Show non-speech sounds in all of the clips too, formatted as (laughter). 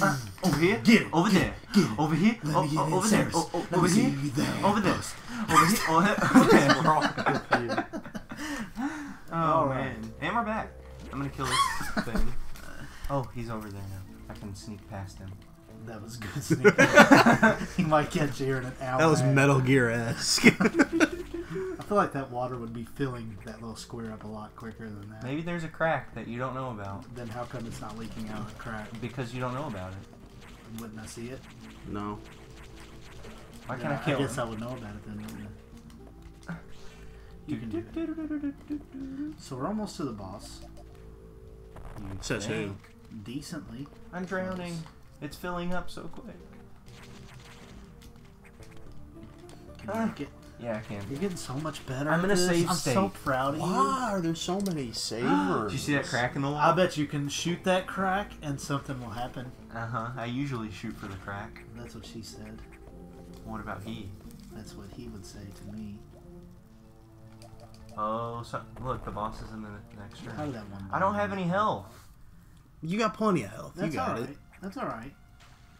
Ah, over here. Get it, Over there. get it. Over here. Let O- me get o- in over there. service. O- o- Let me Over here. you there. Over there. Over here. (laughs) Over here. Over there. Oh man. And we're back. I'm gonna kill this thing. Oh, he's over there now. I can sneak past him. That was good. (laughs) Sneak. he might catch you in an hour. That was and a half. Metal Gear esque. (laughs) I feel like that water would be filling that little square up a lot quicker than that. Maybe there's a crack that you don't know about Then how come it's not leaking out of the crack? because you don't know about it. Wouldn't I see it? no. Why can't Yeah, I kill guess him? I would know about it then. wouldn't I? You can do it. So we're almost to the boss. You Says who? Decently. I'm drowning. It's filling up so quick. Can Ah. make it? Yeah, I can. You're getting so much better. I'm gonna this. save I'm so proud of you. Why are there so many savers? (gasps) Did you see that crack in the wall? I bet you can shoot that crack and something will happen. Uh huh. I usually shoot for the crack. That's what she said. What about he? That's what he would say to me. Oh, so, look, the boss is in the next How room. did that one? I don't have any health. You got plenty of health. That's you got all it. That's all right.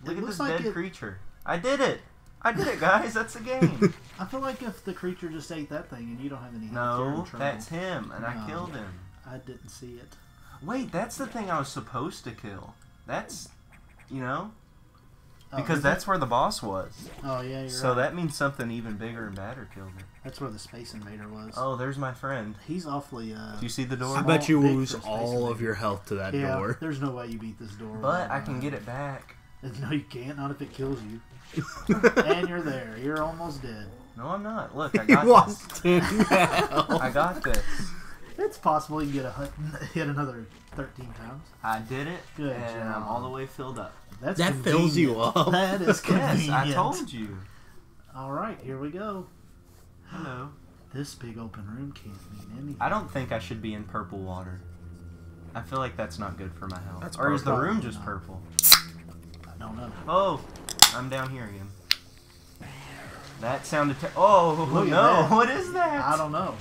Look It at this like dead it- creature. I did it. I did it, guys. That's the (laughs) game. I feel like if the creature just ate that thing and you don't have any health, you're in no, that's him, and I No. killed him. I didn't see it. Wait, that's the thing I was supposed to kill. That's, you know, Oh, because is that's where the boss was. Oh yeah, you're So right. that means something even bigger and badder killed him. That's where the Space Invader was. Oh, there's my friend. He's awfully. Uh, Do you see the door? I bet you Small, lose for Space all of your health to that yeah, door. there's no way you beat this door. But I can get it back. (laughs) No, you can't. Not if it kills you. (laughs) and you're there. You're almost dead. No, I'm not. Look, I (laughs) You got this. lost (laughs) ten health. I got this. It's possible you can get a hu- (laughs) hit another 13 times. I did it, Good and I'm all the way filled up. That's That fills you up. That is convenient. Yes, I told you. All right, here we go. Hello. This big open room can't mean anything. I don't think I should be in purple water. I feel like that's not good for my health. That's or is the room just purple? I don't know. Oh, I'm down here again. That sounded. Ter- oh Look no! that. (laughs) What is that? I don't know.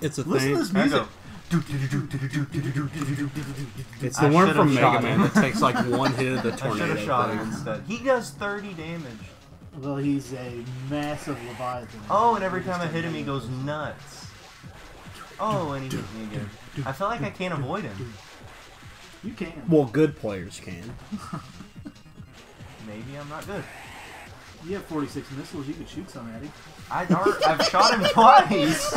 It's a Listen thing. to this music. It's the I one from Mega Man that takes like one hit of the (laughs) I should tornado have shot him instead. He does 30 damage. Well, he's a massive Leviathan. Oh, and every time I hit him, he goes nuts. Oh, and he hit me again. I feel like I can't avoid him. You can. Well, good players can. (laughs) Maybe I'm not good. You have 46 missiles. You could shoot some at him. I dar- I've shot him twice. (laughs)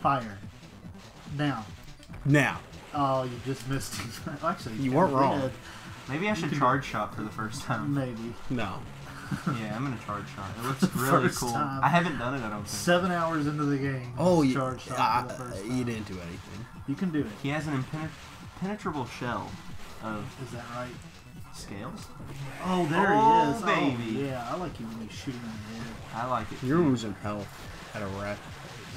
Fire. Now. Now, Oh, you just missed him. (laughs) Actually, You weren't wrong. did. Maybe I should charge shot for the first time. Maybe. no. (laughs) Yeah, I'm gonna charge shot. It looks really first cool. time. I haven't done it. I don't think. Seven hours into the game. Oh, he's you, charged shot uh, for the first you didn't do anything. You can do it. He has an impenet- impenetrable shell of Is that right? Scales. Oh, there Oh, he is. baby. Oh, yeah, I like you when you shoot him in the head. I like it. You're losing health at a wreck.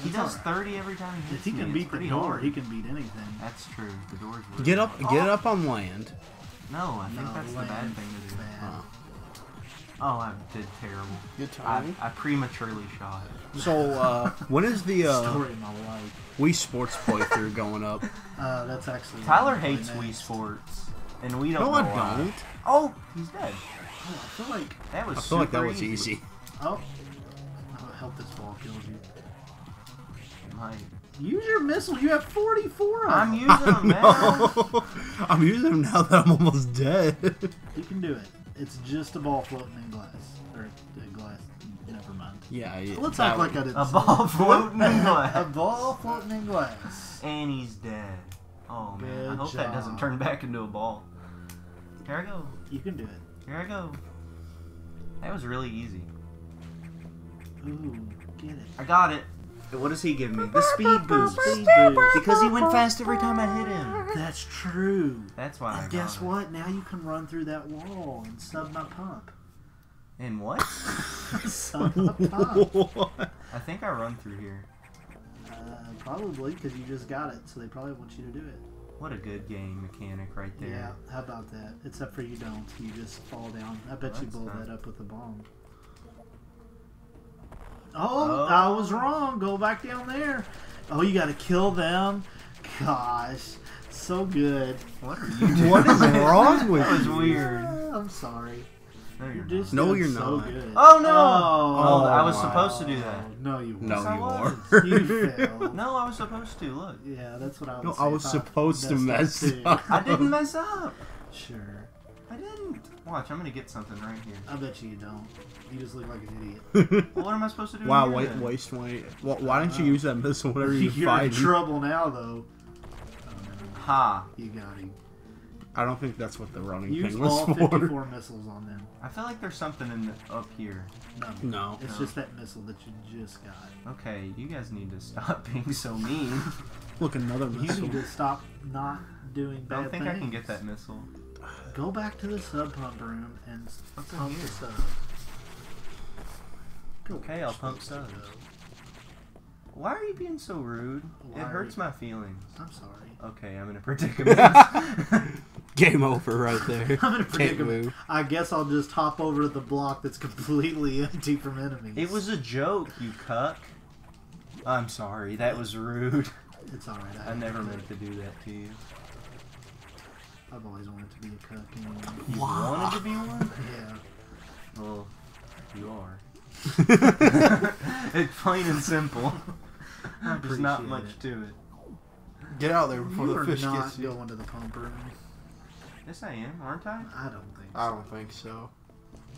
He That's does alright. 30 every time he If hits he can It's beat the door, hard. he can beat anything. That's true. The door's really Get up, hard. get up on land. No, I think No, that's the bad thing to do. Bad. Oh. Oh, I did terrible. Good I. I prematurely shot. So, uh, (laughs) when is the uh, Story of my life. Wii Sports playthrough going up? Uh, that's actually. Tyler hates Wii. Sports, and we don't No, know I why. don't. Oh, he's dead. Oh, I feel like. That was I feel like that super was easy. Oh. I hope this ball kills you. My- Use your missile. You have 44 of I'm using them (laughs) now. (laughs) I'm using them now that I'm almost dead. (laughs) You can do it. It's just a ball floating in glass. Or uh, glass. Never mind. yeah, yeah, Let's act like I didn't A ball it. floating in glass. a ball floating in glass. And he's dead. Oh man, I Good hope that doesn't turn back into a ball. Here I go. You can do it. Here I go. That was really easy. Ooh, get it. I got it. What does he give me? The speed boost. Speed boost. Because he went fast every time I hit him. That's true. That's why I And got guess it. what? Now you can run through that wall and sub my pump. And what? (laughs) sub my pump. I think I run through here. Uh, probably because you just got it, so they probably want you to do it. What a good game mechanic right there. Yeah, how about that? Except for you don't. You just fall down. I bet you blow not- that up with a bomb. Oh, Oh. I was wrong. Go back down there. Oh, you gotta kill them? Gosh, so good. What are (laughs) you doing? What is wrong with That was you? weird. I'm sorry. No, you're You're not. just No, you're so not. good. Oh no! Oh, Oh, I was oh, my. supposed to do that. No, you No, Yes, I you was. are. You failed. (laughs) No, I was supposed to. Look, Yeah, that's what I was. No, I was Thought supposed to mess too. up. I didn't mess up. Sure. I didn't. Watch, I'm gonna get something right here. I bet you you don't. You just look like an idiot. (laughs) Well, what am I supposed to do? wow, here, wait, then? waste wait. Why, why didn't you uh, use that missile whenever you (laughs) You're fight? in trouble now, though. Oh, no. Ha! You got him. I don't think that's what the running Use thing was all for. 54 missiles on them. I feel like there's something in the, up here. No. No. It's No. just that missile that you just got. Okay, you guys need to stop (laughs) being so mean. Look, another missile. You need to stop not doing I bad don't think things. I can get that missile. Go back to the sub pump room and What's pump the sub. Go Okay, I'll pump to subs. go. Why are you being so rude? Why it hurts you- my feelings. I'm sorry. Okay, I'm in a predicament. (laughs) (laughs) Game over right there. (laughs) I'm in a Can't predicament. move. I guess I'll just hop over to the block that's completely (laughs) empty from enemies. it was a joke, you cuck. I'm sorry, that was rude. It's alright. I never meant to do that to you. I've always wanted to be a cuck anyway. You Wow. wanted to be one? (laughs) Yeah. Well, you are. it's plain and simple. There's not much it. to it. Get out there before You the are fish not gets you. going to the pump room. Yes, I am, aren't I? I don't think so. I don't think so.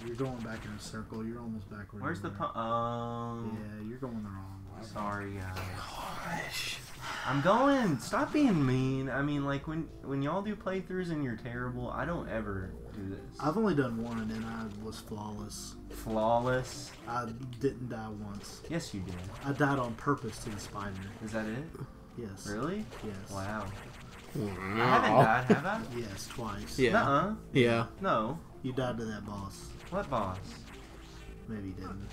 You're going back in a circle. You're almost back where Where's you the were. pump? Oh, Yeah, you're going the wrong way. sorry, guys. Gosh. I'm going. Stop being mean. I mean, like when when y'all do playthroughs and you're terrible, I don't ever do this. I've only done one and I was flawless. Flawless. I didn't die once. Yes, you did. I died on purpose to the spider. Is that it? Yes. Really? Yes. Wow. I haven't died, have I? Yes, twice. Yeah. Nuh-uh. Yeah. No. You died to that boss. What boss? Maybe you didn't.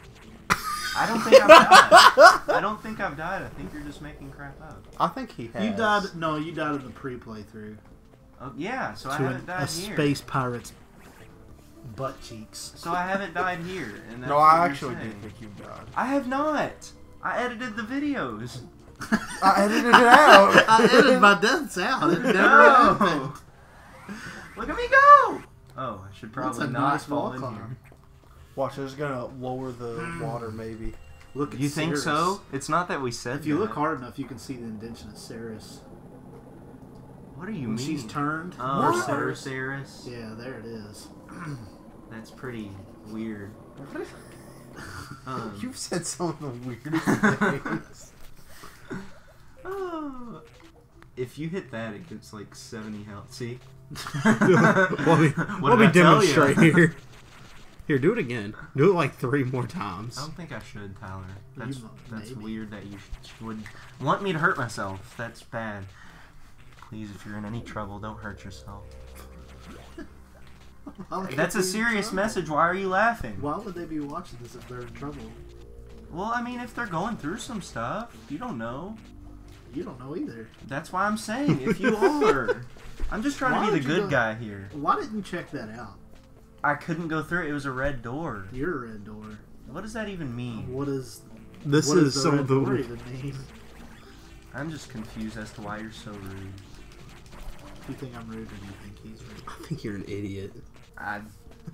I don't think I've died. I don't think I've died. I think you're just making crap up. I think he has. You died. No, you died in the pre-playthrough. Oh, yeah, so I to haven't a, died a here. space pirate's butt cheeks. So I haven't died here. And No, I actually do saying. think you died. I have not. I edited the videos. I edited it out. (laughs) I edited my death sound. It never No. happened. Look at me go. Oh, I should That's probably a not nice fall wall in here. Watch, it's gonna lower the water, maybe. Look at You think Ceres. so? It's not that we said If you that. look hard enough, you can see the indention of Ceres. What do you When mean? she's turned, Oh, her Sir Ceres. Ceres. Yeah, there it is. (clears throat) That's pretty weird. (laughs) Um, (laughs) You've said some of the weirdest things. oh. If you hit that, it gets like 70 health. See? (laughs) let me, What let me did I tell ya? demonstrate (laughs) here. Here, do it again. Do it like three more times. I don't think I should, Tyler. That's You- that's maybe. weird that you would want me to hurt myself. That's bad. Please, if you're in any trouble, don't hurt yourself. (laughs) That's a serious message. Why are you laughing? Why would they be watching this if they're in trouble? Well, I mean, if they're going through some stuff, you don't know. You don't know either. That's why I'm saying if you (laughs) are. I'm just trying Why to be the good go- guy here. Why didn't you check that out? I couldn't go through it. It was a red door. Your red door. What does that even mean? What is This what is does some red of the. door even (laughs) mean? I'm just confused as to why you're so rude. Do you think I'm rude or do you think he's rude? I think you're an idiot. I,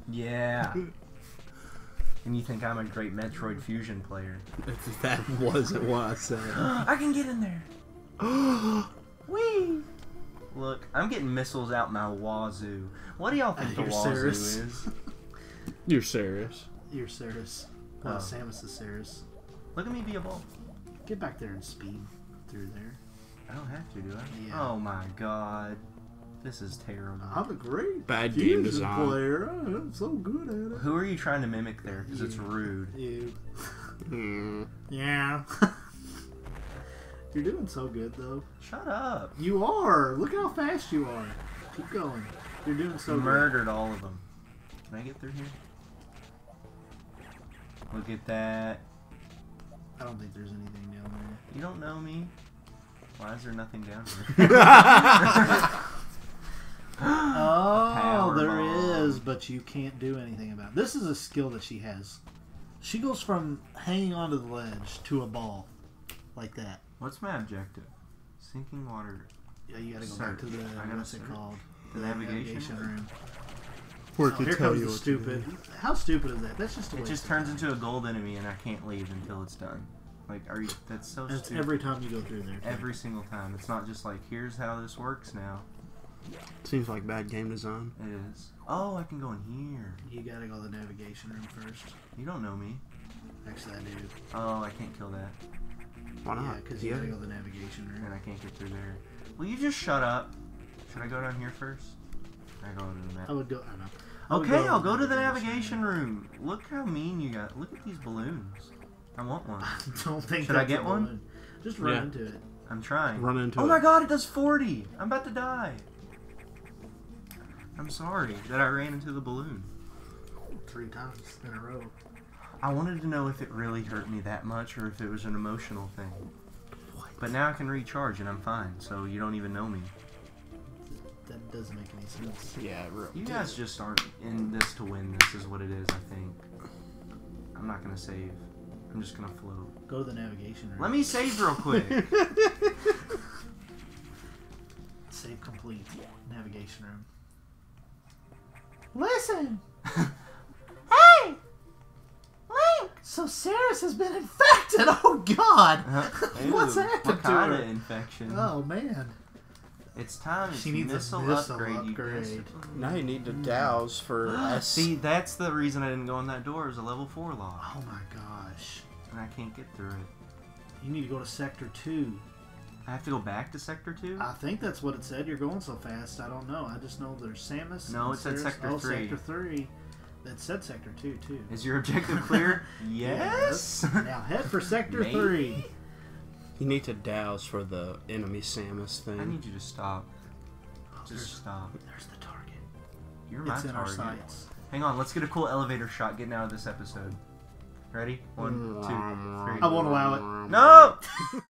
yeah. and you think I'm a great Metroid Fusion player? (laughs) That wasn't what I said. (gasps) I can get in there. (gasps) Whee! Look, I'm getting missiles out my wazoo. What do y'all think Uh, the wazoo serious. is? (laughs) You're serious. You're Ceres. Well, Oh. Samus is Ceres. Look at me be a ball. Get back there and speed through there. I don't have to, do I? Yeah. Oh my god. This is terrible. I'm a great Bad game fusion design. player. I'm so good at it. Who are you trying to mimic there? Because it's You. rude. You. Hmm. Yeah. (laughs) You're doing so good though. Shut up. You are. Look how fast you are. Keep going. You're doing so You good. murdered all of them. Can I get through here? Look at that. I don't think there's anything down there. You don't know me. Why is there nothing down here? (laughs) Oh, there bomb. is, but you can't do anything about it. This is a skill that she has. She goes from hanging onto the ledge to a ball, like that. What's my objective? Sinking water. Yeah, you gotta go Search. back to the I gotta what's it search. called? The navigation? room. Where Oh, to here tell comes you the stupid. do. How stupid is that? That's just a It waste just of turns time. into a gold enemy, and I can't leave until it's done. Like, are you? That's so That's stupid. every time you go through there. too. Every single time. It's not just like, here's how this works now. Seems like bad game design. It is. Oh, I can go in here. You gotta go to the navigation room first. You don't know me. Actually, I do. Oh, I can't kill that. Why Yeah, not? because you gotta go to the navigation room. And I can't get through there. Will you just shut up? Should I go down here first? I go to the map. I would go. I don't know. I would Okay, I'll go to the navigation room. Look how mean you got. Look at these balloons. I want one. (laughs) I don't think. Should I that's a get one? balloon. Just run Yeah. into it. I'm trying. Run into Oh it. my god, it does 40! I'm about to die. I'm sorry that I ran into the balloon. Three times in a row. I wanted to know if it really hurt me that much or if it was an emotional thing. But now I can recharge and I'm fine, so you don't even know me. That doesn't make any sense. Yeah, real. You guys just aren't in this to win. This is what it is, I think. I'm not gonna save. I'm just gonna float. Go to the navigation room. Let me save real quick. (laughs) Save complete. Navigation room. Listen! (laughs) So Ceres has been infected! (laughs) Oh god! Uh-huh. (laughs) What's Ew, happened What to kind her? of infection? Oh man. It's time. It's She needs a missile, missile upgrade. You upgrade. missed it. Now you need to mm. douse for (gasps) us. See, that's the reason I didn't go in that door. It was a level four lock, Oh my gosh. and I can't get through it. You need to go to sector two. I have to go back to sector two. I think that's what it said. You're going so fast. I don't know. I just know there's Samus. No, and it said Ceres. sector oh, three. sector three. That said sector two too. Is your objective clear? (laughs) yes. now head for sector Maybe? three. You need to douse for the enemy Samus thing. I need you to stop. Oh, Just there's, stop. there's the target. You're my It's in our target. sights. Hang on, let's get a cool elevator shot getting out of this episode. Ready? One, mm, two, three. I won't allow it. No! (laughs) (laughs)